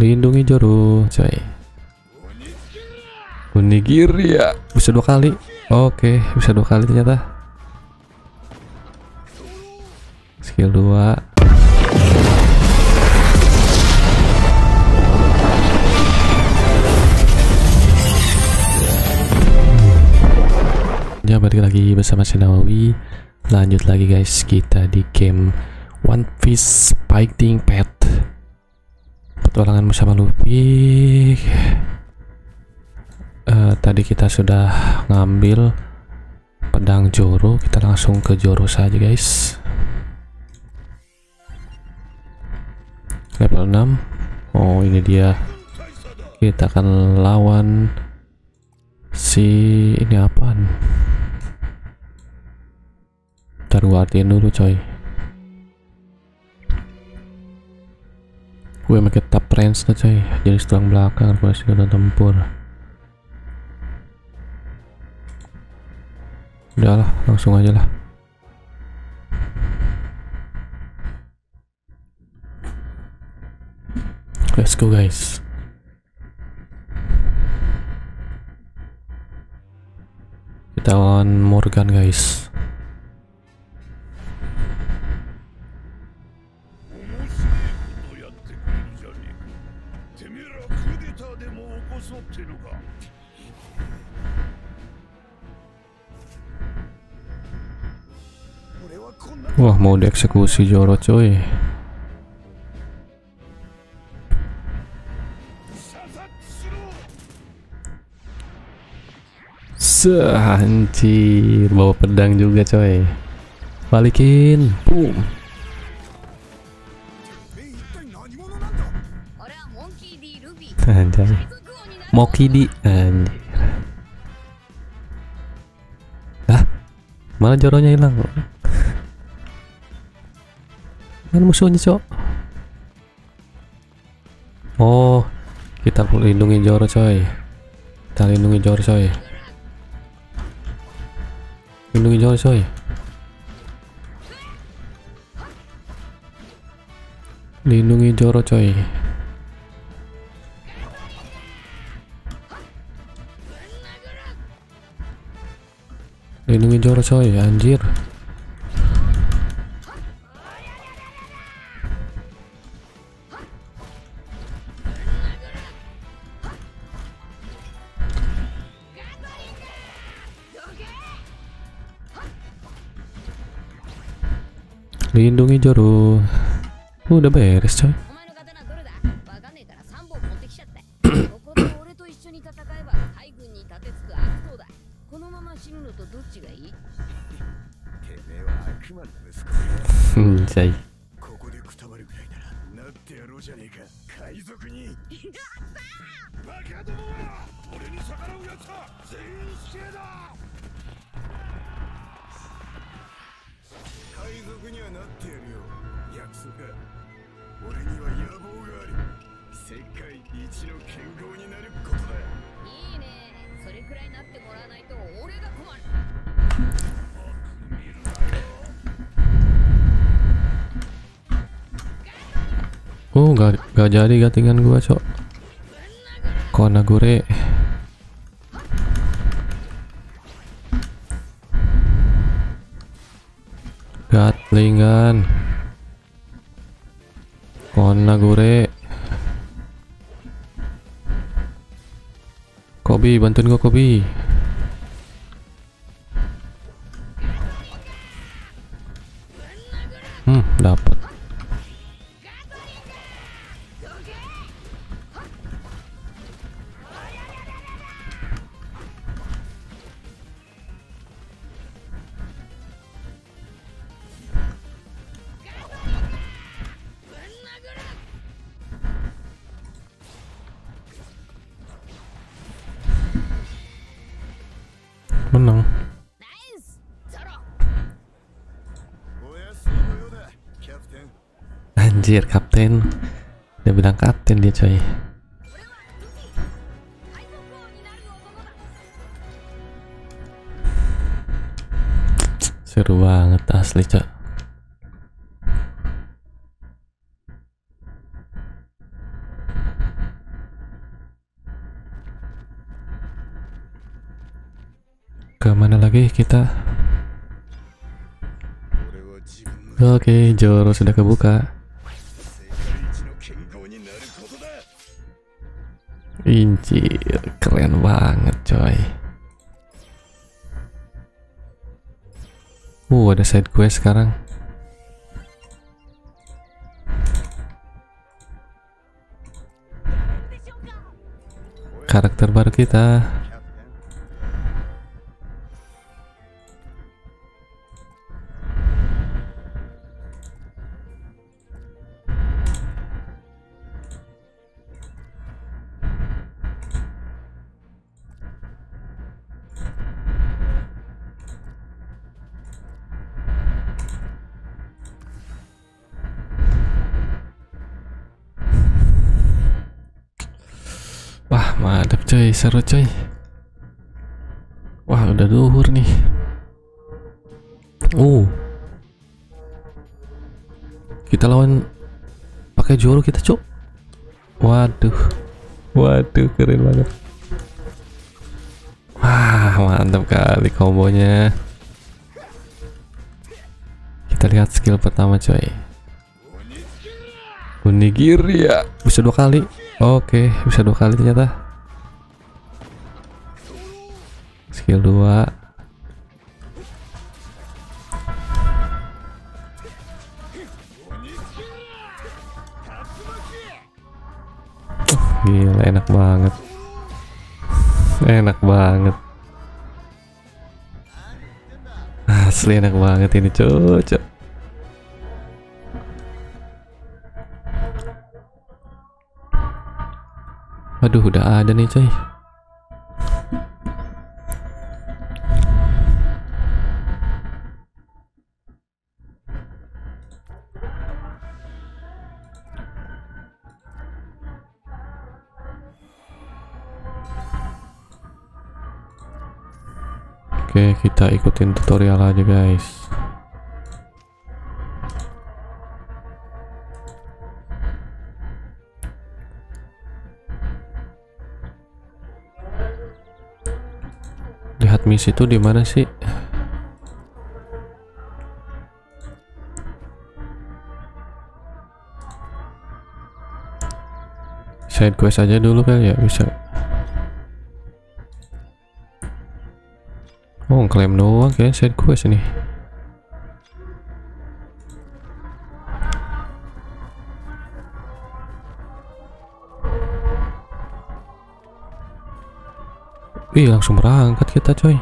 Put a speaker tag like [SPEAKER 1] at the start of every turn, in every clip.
[SPEAKER 1] lindungi Joro coy. Onigiri ya? Bisa dua kali. Oke bisa dua kali ternyata. Skill 2 Ya balik lagi bersama Sinawi Lanjut lagi guys. Kita di game One Piece Fighting Pet Petualangan bersama Luffy. Eh, Tadi kita sudah ngambil Pedang Joro. Kita langsung ke Joro saja guys. Level 6 Oh ini dia. Kita akan lawan Si ini apaan? Ntar gua dulu coy Gue pakai tap range tuh coy. Jadi tulang belakang Masih kena tempur. Udahlah langsung aja lah. Let's go guys. Kita lawan Morgan guys dieksekusi Joro
[SPEAKER 2] cuy.
[SPEAKER 1] Sehancir bawa pedang juga coy. Balikin boom. Anjay. Moki di anjir. Hah? malah joronya hilang. Mana musuhnya cok? Oh Kita lindungi Joro coy. Kita lindungi Joro coy. Lindungi Joro coy. Lindungi Joro coy. Lindungi Joro coy anjir Lindungi Joro. Udah beres coy
[SPEAKER 2] なってやるよ約束だ俺には野望がある世界一の剣豪になることだ。
[SPEAKER 3] いいね。それくらいなってもらわないと俺が困る。
[SPEAKER 1] Oh gak, gak jadi gatingan gua cok Konagure Gatlingan Konagure Kobi bantuin gua Kobi
[SPEAKER 2] Ahnung.
[SPEAKER 1] Anjir, kapten. Dia bilang kapten dia, coy. Seru banget asli, coy. lagi kita Oke, okay, Joro sudah kebuka. inci keren banget coy. Uh, ada side quest sekarang. Karakter baru kita. Coy, seru coy. Wah, udah duhur nih. Uh. Kita lawan pakai Joro kita, Cuk. Waduh. Waduh, keren banget. Wah, mantap kali kombonya. Kita lihat skill pertama, coy. Onigiri ya. Bisa dua kali. Oke, bisa dua kali ternyata. Skill 2 Gila enak banget. Enak banget. Asli enak banget ini cocok Waduh udah ada nih coy Oke kita ikutin tutorial aja guys Lihat misi itu di mana sih? Side quest aja dulu kali ya bisa. Klaim doang kayak side quest ini. Wih, langsung berangkat kita, coy.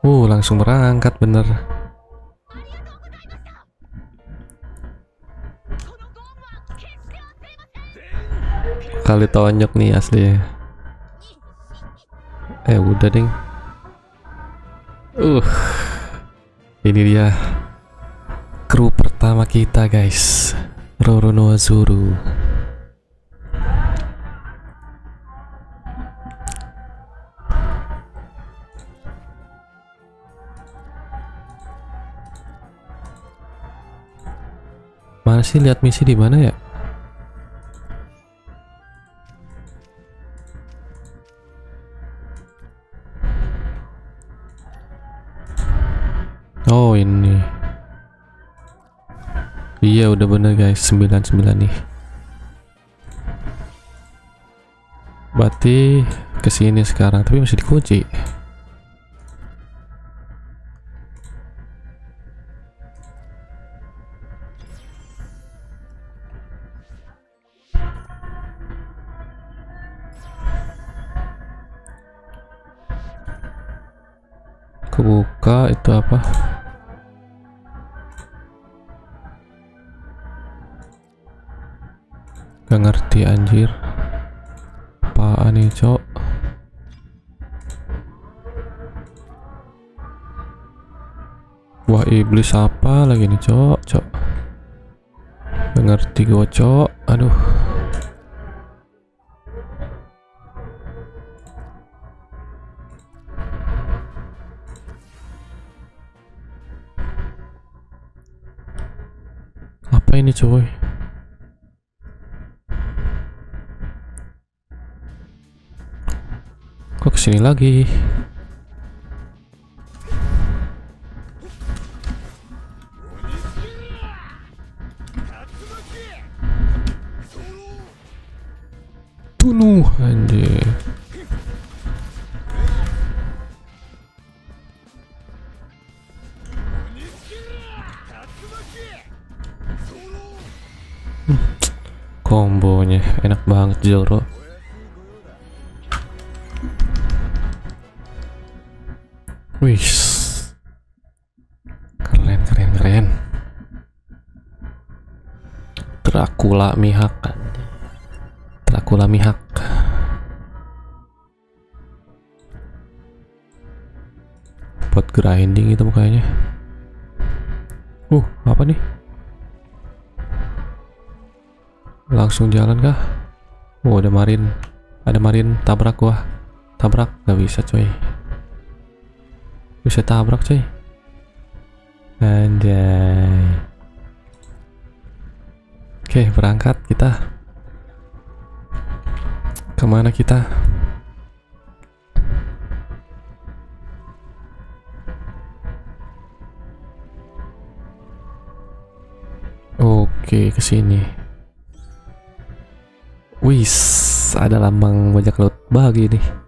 [SPEAKER 1] Uh, langsung berangkat bener. Kali tonjok nih asli ya. Eh, udah ding. Uh. Ini dia kru pertama kita, guys. Roronoa Zuru. Mana sih lihat misi di mana ya? Iya udah bener guys 99 nih. Berarti ke sini sekarang tapi masih dikunci. kebuka itu apa ngerti anjir. Apaan nih cok? Wah iblis apa lagi nih cok? Cok. Gak ngerti gue cok. Aduh. Apa ini coy sini lagi. Tunuh anjir. Kombonya enak banget Zoro. Wih, keren keren keren. Dracula mihak kan. Dracula mihak. Buat grinding itu kayaknya. Uh, apa nih? Langsung jalan kah? Oh, ada marin. Ada marin tabrak gua. Tabrak nggak bisa coy. Bisa tabrak coy. Anjay. Oke, berangkat kita. Ke mana kita? Oke, ke sini. Wis, ada lambang bajak laut bagi nih.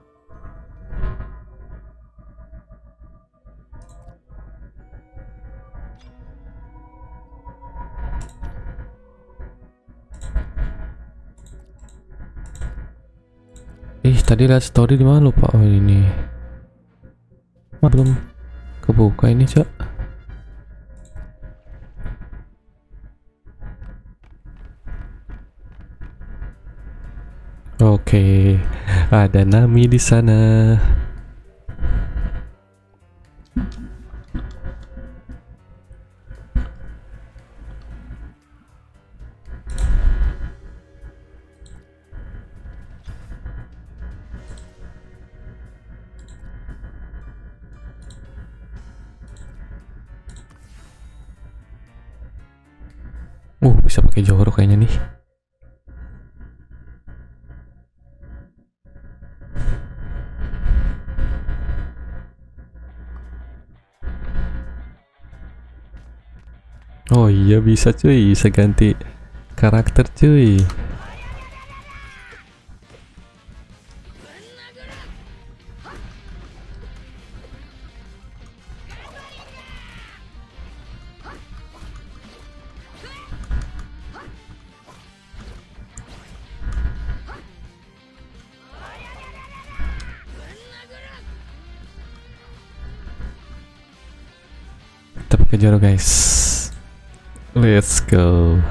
[SPEAKER 1] Tadi lihat story di mana lupa. Oh, ini. Belum kebuka ini, Cok. Oke, ada Nami di sana. Oh iya bisa cuy, bisa ganti karakter cuy. Pakai Joro guys. Let's go.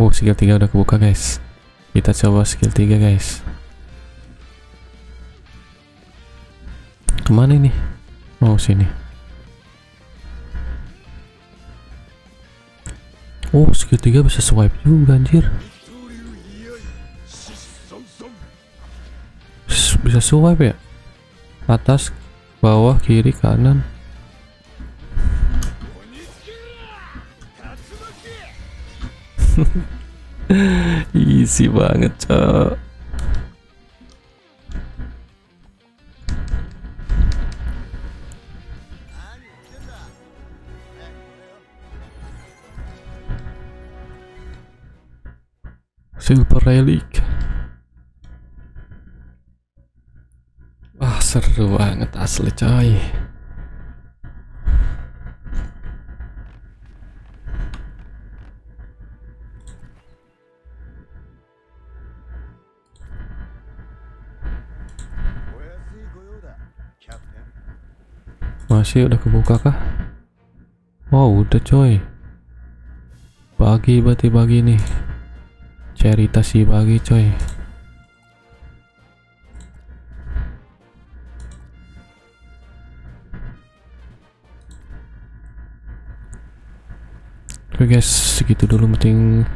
[SPEAKER 1] Oh, skill 3 udah kebuka, guys. Kita coba skill 3, guys. Ke mana ini? Oh, sini. Oh, 3 bisa swipe juga, anjir. Bisa swipe ya? Atas, bawah, kiri, kanan. Easy banget, cok. Silver Relic. Wah, seru banget asli, coy. Masih udah kebuka kah? Oh, udah coy. Bagi berarti bagi nih. Cerita si bagi coy. Oke guys, segitu dulu penting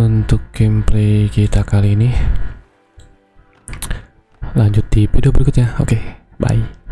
[SPEAKER 1] untuk gameplay kita kali ini. lanjut di video berikutnya oke bye